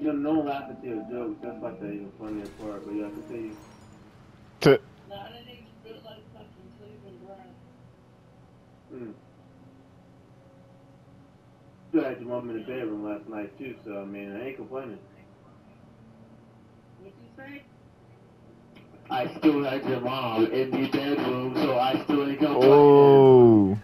No, no one laughed at your jokes. That's like the funniest part, but yeah, continue. To... Mm. Still had your mom in the bedroom last night too, so I mean I ain't complaining. What you say? I still had your mom in the bedroom, so I still ain't complaining. Oh.